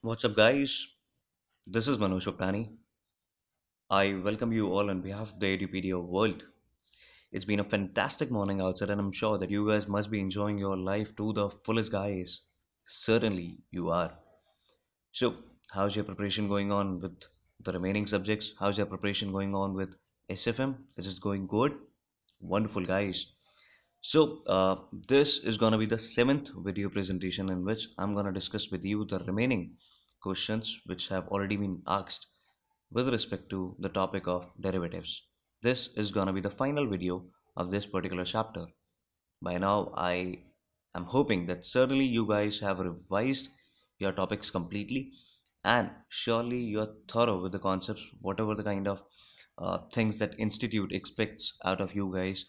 What's up, guys? This is Manoj Oprani. I welcome you all on behalf of the Edupedia world. It's been a fantastic morning outside, and I'm sure that you guys must be enjoying your life to the fullest, guys. Certainly, you are. So, how's your preparation going on with the remaining subjects? How's your preparation going on with SFM? Is it going good? Wonderful, guys. So, uh, this is going to be the seventh video presentation in which I'm going to discuss with you the remaining questions which have already been asked with respect to the topic of derivatives. This is to be the final video of this particular chapter. By now, I am hoping that certainly you guys have revised your topics completely and surely you're thorough with the concepts, whatever the kind of uh, things that institute expects out of you guys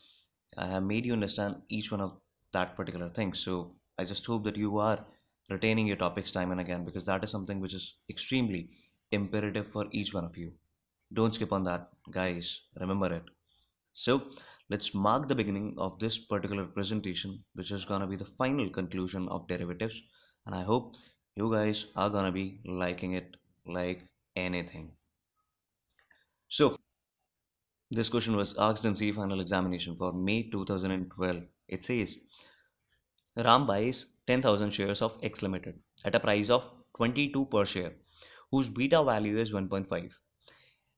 i have made you understand each one of that particular thing so i just hope that you are retaining your topics time and again because that is something which is extremely imperative for each one of you. Don't skip on that guys. Remember it. So let's mark the beginning of this particular presentation which is going to be the final conclusion of derivatives. And i hope you guys are going to be liking it like anything. So this question was asked in CA final examination for May 2012. It says Ram buys 10,000 shares of X Limited at a price of 22 per share, whose beta value is 1.5.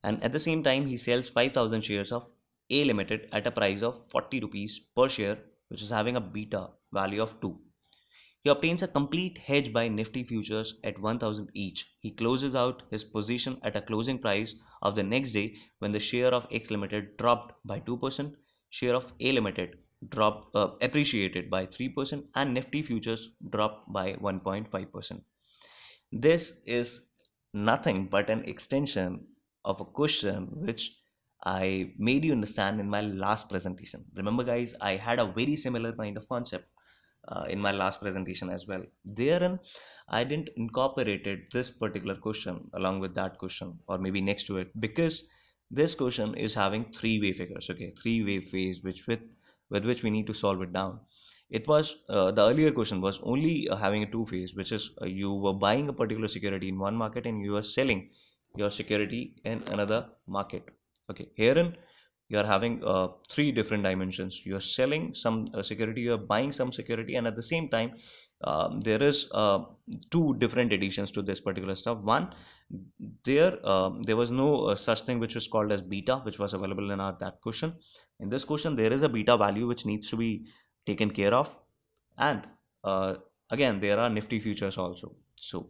And at the same time, he sells 5,000 shares of A Limited at a price of 40 rupees per share, which is having a beta value of 2. He obtains a complete hedge by Nifty futures at 1000 each. He closes out his position at a closing price of the next day when the share of X Limited dropped by 2%, share of A Limited dropped uh, appreciated by 3% and Nifty futures dropped by 1.5%. This is nothing but an extension of a question which I made you understand in my last presentation. Remember guys, I had a very similar kind of concept uh, in my last presentation as well therein i didn't incorporated this particular question along with that question or maybe next to it because this question is having three way figures okay three way phase which with with which we need to solve it down. It was uh, the earlier question was only uh, having a two phase which is uh, you were buying a particular security in one market and you were selling your security in another market. Okay herein you are having uh, three different dimensions. You are selling some uh, security you are buying some security and at the same time um, there is uh, two different additions to this particular stuff. One there um, there was no uh, such thing which was called as beta which was available in our that question. In this question there is a beta value which needs to be taken care of. And uh, again there are nifty futures also. So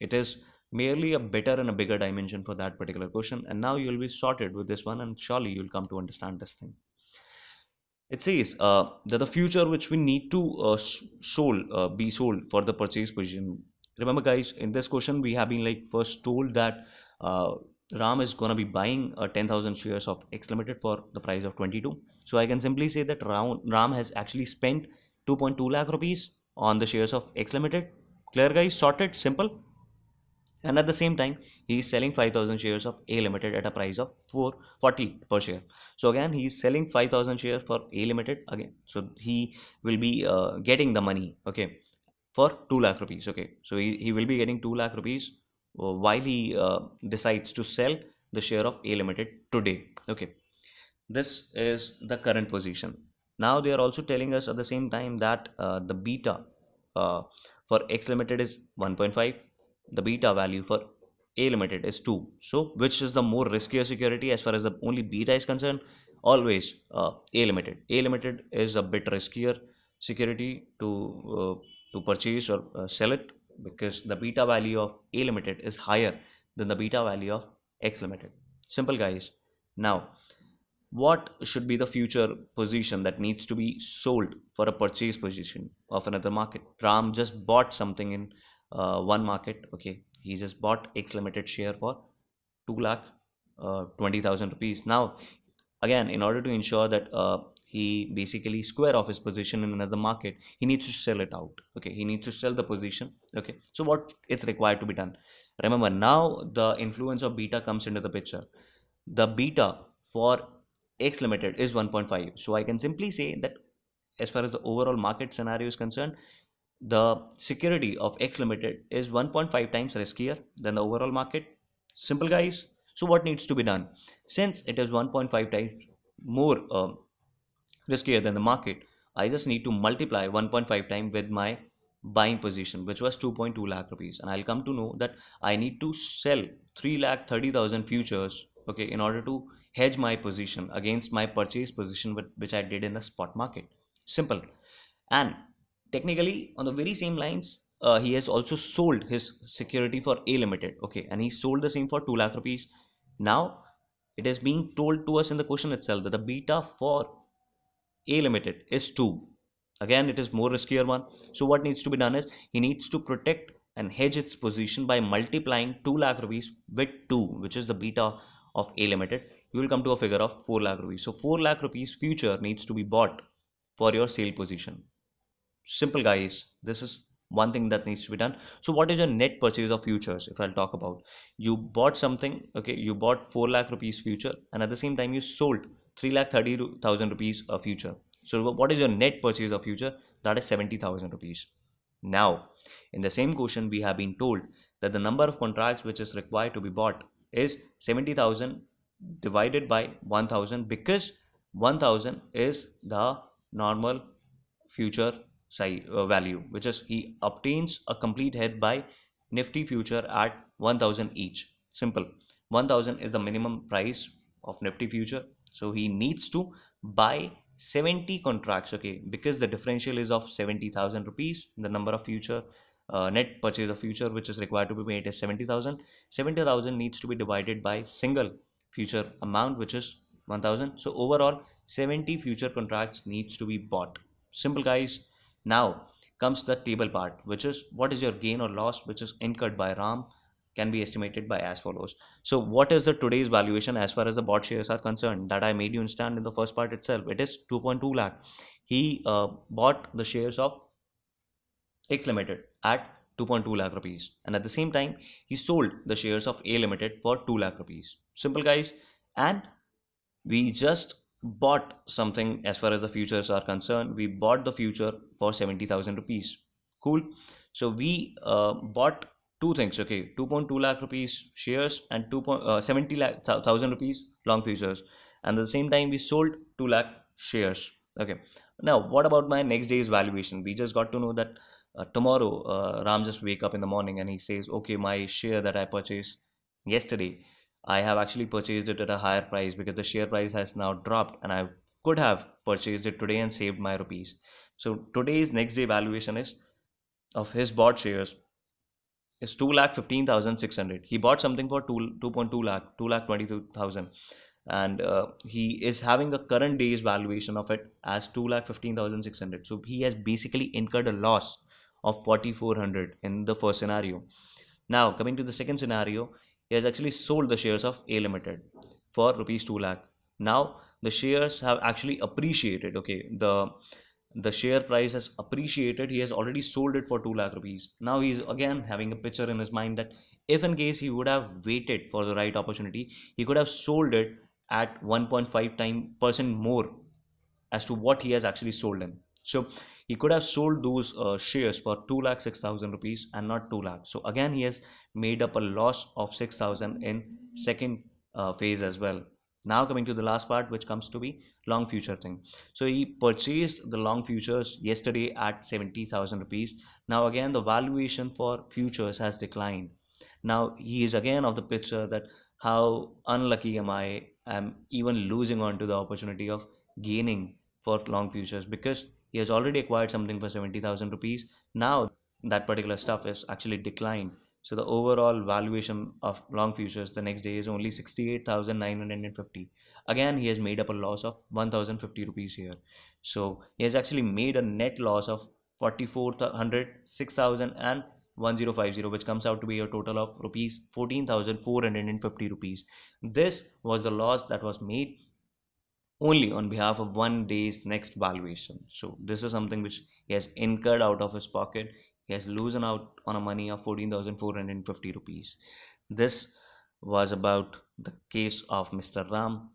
it is merely a better and a bigger dimension for that particular question. And now you'll be sorted with this one and surely you'll come to understand this thing it says uh, that the future which we need to uh, sold uh, be sold for the purchase position. Remember guys in this question we have been like first told that uh, ram is going to be buying uh, 10000 shares of x limited for the price of 22 so i can simply say that ram, ram has actually spent 2.2 lakh rupees on the shares of x limited. Clear guys? Sorted? Simple and at the same time he is selling 5000 shares of a limited at a price of 440 per share. So again he is selling 5000 shares for a limited again. So he will be uh, getting the money okay for 2 lakh rupees okay. So he, he will be getting 2 lakh rupees uh, while he uh, decides to sell the share of a limited today okay. This is the current position. Now they are also telling us at the same time that uh, the beta uh, for x limited is 1.5 the beta value for a limited is 2 so which is the more riskier security as far as the only beta is concerned? Always uh, a limited. A limited is a bit riskier security to uh, to purchase or uh, sell it because the beta value of a limited is higher than the beta value of x limited. Simple guys. Now what should be the future position that needs to be sold for a purchase position of another market? Ram just bought something in uh, one market okay? He just bought x limited share for 2 lakh uh, 20000 rupees. Now again in order to ensure that uh, he basically square off his position in another market he needs to sell it out okay? He needs to sell the position okay? So what it's required to be done? Remember now the influence of beta comes into the picture. The beta for x limited is 1.5 so i can simply say that as far as the overall market scenario is concerned the security of X Limited is 1.5 times riskier than the overall market. Simple, guys. So, what needs to be done? Since it is 1.5 times more uh, riskier than the market, I just need to multiply 1.5 times with my buying position, which was 2.2 lakh rupees. And I'll come to know that I need to sell 3 lakh 30,000 futures, okay, in order to hedge my position against my purchase position, which I did in the spot market. Simple. And technically, on the very same lines, uh, he has also sold his security for A Limited, okay, and he sold the same for 2 lakh rupees. Now, it is being told to us in the question itself that the beta for A Limited is 2. Again, it is more riskier one. So what needs to be done is he needs to protect and hedge its position by multiplying 2 lakh rupees with 2, which is the beta of A Limited. You will come to a figure of 4 lakh rupees. So 4 lakh rupees future needs to be bought for your sale position. Simple guys, this is one thing that needs to be done. So what is your net purchase of futures if i'll talk about? You bought something okay you bought 4 lakh rupees future and at the same time you sold 3 lakh 30000 rupees a future. So what is your net purchase of future? That is 70000 rupees. Now in the same question we have been told that the number of contracts which is required to be bought is 70000 divided by 1000 because 1000 is the normal future uh, value which is he obtains a complete hedge by nifty future at 1000 each. Simple. 1000 is the minimum price of nifty future. So he needs to buy 70 contracts okay? Because the differential is of 70000 rupees the number of future uh, net purchase of future which is required to be made is 70000 70000 needs to be divided by single future amount which is 1000 so overall 70 future contracts needs to be bought. Simple guys now comes the table part, which is what is your gain or loss which is incurred by Ram can be estimated by as follows. So what is the today's valuation as far as the bought shares are concerned that I made you understand in the first part itself. It is 2.2 lakh. He uh, bought the shares of X Limited at 2.2 lakh rupees and at the same time he sold the shares of A Limited for 2 lakh rupees. Simple guys and we just bought something as far as the futures are concerned. We bought the future for 70000 rupees. Cool. So we uh, bought two things okay? 2.2 lakh rupees shares and 2. Uh, 70 lakh thousand rupees long futures. And at the same time we sold 2 lakh shares okay? Now what about my next day's valuation? We just got to know that uh, tomorrow uh, ram just wake up in the morning and he says okay my share that i purchased yesterday I have actually purchased it at a higher price because the share price has now dropped and I could have purchased it today and saved my rupees. So today's next day valuation is of his bought shares is 2 lakh 15,600. He bought something for 2, 2.2 lakh, 2 lakh 22,000 and uh, he is having a current day's valuation of it as 2 lakh 15,600. So he has basically incurred a loss of 4,400 in the first scenario. Now coming to the second scenario, he has actually sold the shares of A Limited for rupees 2 lakh. Now the shares have actually appreciated. Okay, the the share price has appreciated. He has already sold it for 2 lakh rupees. Now he's again having a picture in his mind that if in case he would have waited for the right opportunity, he could have sold it at 1.5 time percent more as to what he has actually sold in. So he could have sold those uh, shares for 2 lakh 6000 rupees and not 2 lakh. So again, he has made up a loss of 6000 in second uh, phase as well. Now coming to the last part, which comes to be long future thing. So he purchased the long futures yesterday at 70,000 rupees. Now again, the valuation for futures has declined. Now he is again of the picture that how unlucky am I? I'm even losing on to the opportunity of gaining for long futures because he has already acquired something for 70,000 rupees. Now that particular stuff is actually declined. So the overall valuation of long futures the next day is only 68,950. Again, he has made up a loss of 1,050 rupees here. So he has actually made a net loss of 4,400, 6,000 and 1050 which comes out to be a total of rupees 14,450 rupees. This was the loss that was made only on behalf of one day's next valuation. So this is something which he has incurred out of his pocket. He has loosened out on a money of 14,450 rupees. This was about the case of Mr. Ram.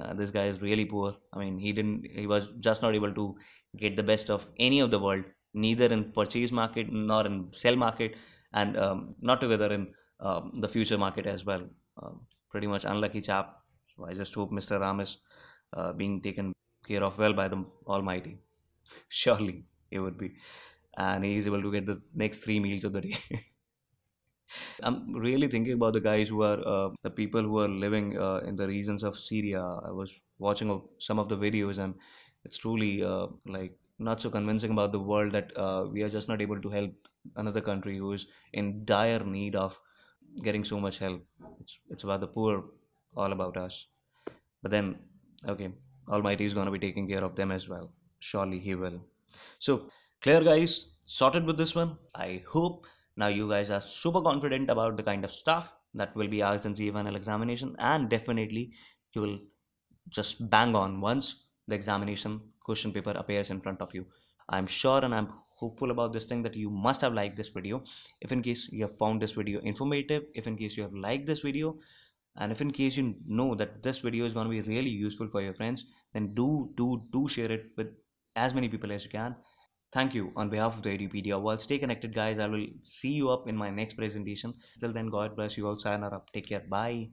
Uh, this guy is really poor. I mean, he didn't. He was just not able to get the best of any of the world neither in purchase market nor in sell market and um, not together in um, the future market as well um, pretty much unlucky chap so i just hope mr ram is uh, being taken care of well by the almighty surely he would be and he is able to get the next three meals of the day I'm really thinking about the guys who are uh, the people who are living uh, in the regions of Syria. I was watching some of the videos, and it's truly uh, like not so convincing about the world that uh, we are just not able to help another country who is in dire need of getting so much help. It's it's about the poor, all about us. But then, okay, Almighty is gonna be taking care of them as well. Surely He will. So clear, guys. Sorted with this one. I hope now you guys are super confident about the kind of stuff that will be asked in CA final examination and definitely you will just bang on once the examination question paper appears in front of you. I'm sure and I'm hopeful about this thing that you must have liked this video. If in case you have found this video informative, if in case you have liked this video, and if in case you know that this video is going to be really useful for your friends, then do, do, do share it with as many people as you can Thank you on behalf of the Edupedia world. Stay connected, guys. I will see you up in my next presentation. Till then, God bless you all. Sign up. Take care. Bye.